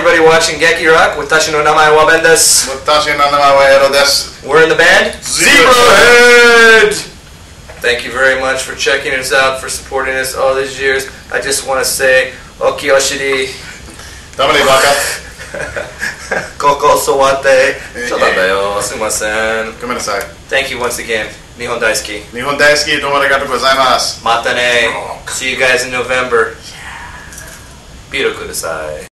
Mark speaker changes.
Speaker 1: everybody watching Geki Rock. Watashi no namae wa Ben desu.
Speaker 2: 私の名前はエロです。
Speaker 1: We're in the band
Speaker 2: Zebra
Speaker 1: Head. Thank you very much for checking us out, for supporting us all these years. I just want to say, Oki Oshiri,
Speaker 2: baka.
Speaker 1: Koko Sowate. ちょっとだよ、すいません。
Speaker 2: ごめんなさい。
Speaker 1: Thank you once again. 日本大好き。
Speaker 2: 日本大好き、どうもありがとうございます。
Speaker 1: またね。See you guys in November. ビールください。